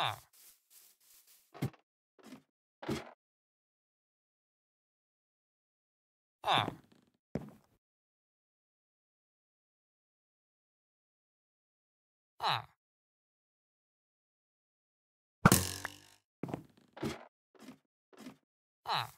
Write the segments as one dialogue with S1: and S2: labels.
S1: Ah. Ah. Ah. Ah.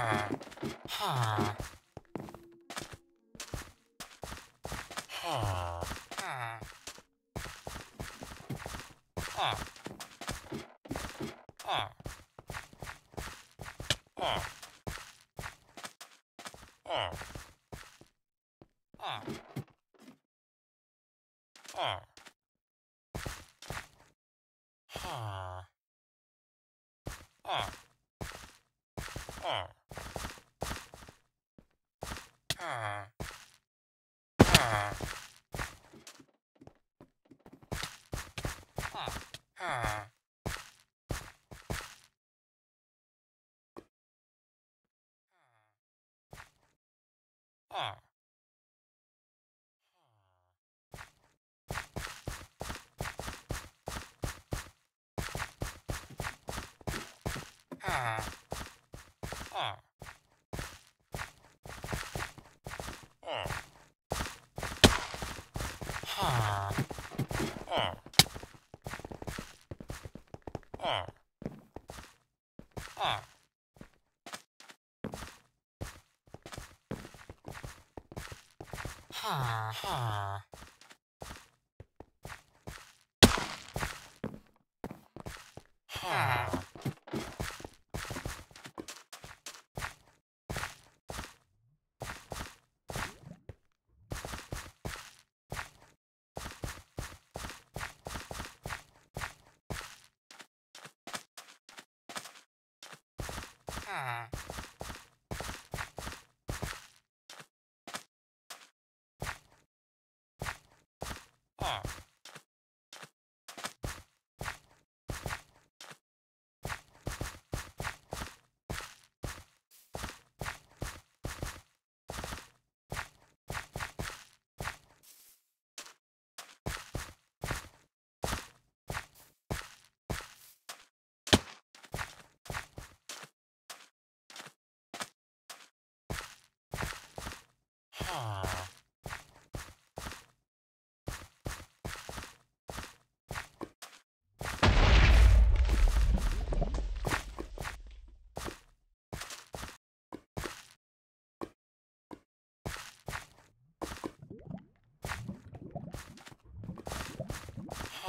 S1: Ha. Ha. Ah. Uh-huh. car.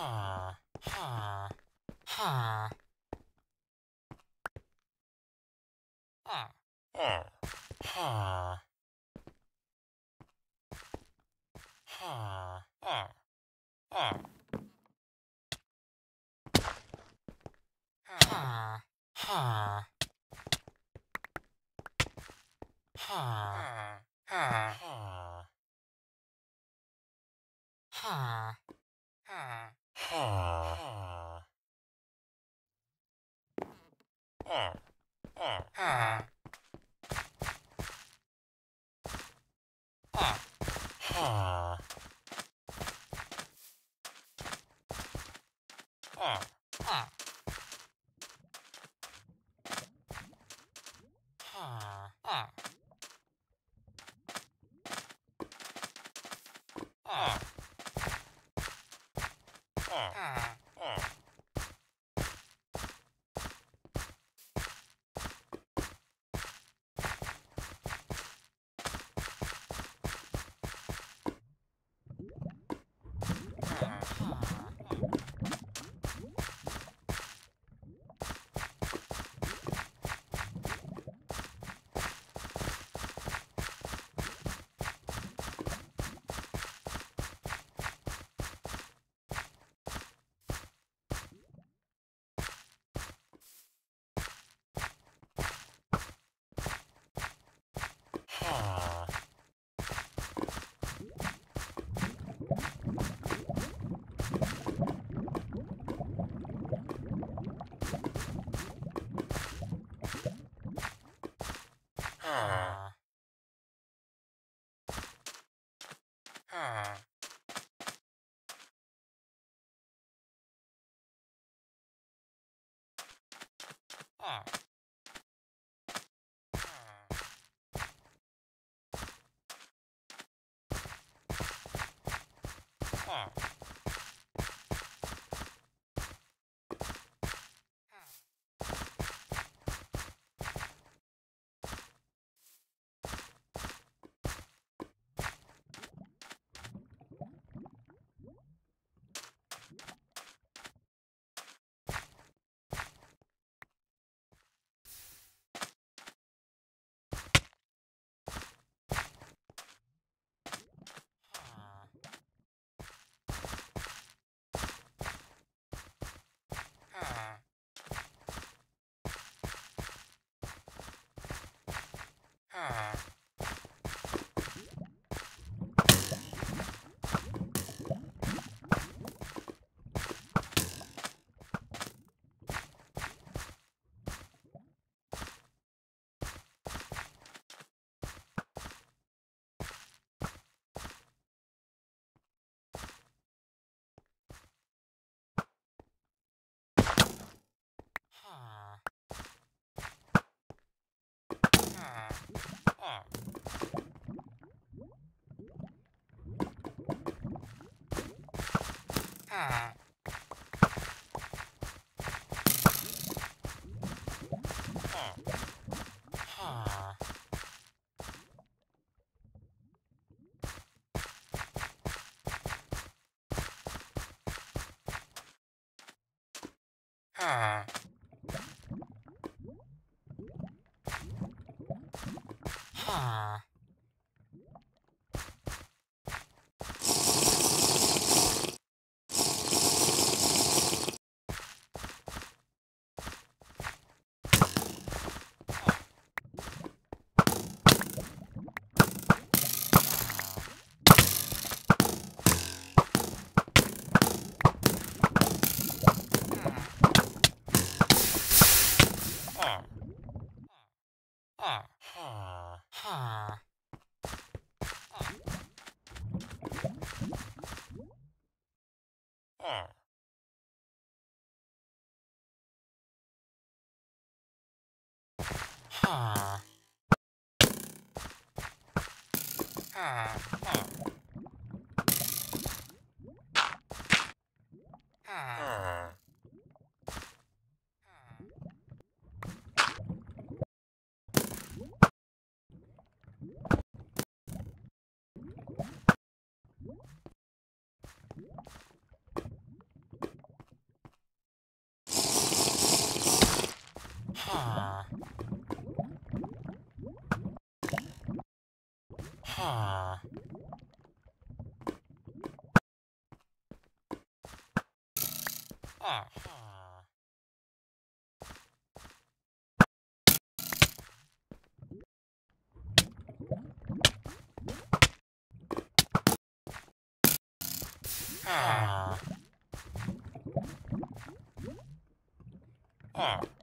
S1: Ah. are. that? Huh. Huh. Ah. Ah. Ah. Ah. Ah. ah. ah.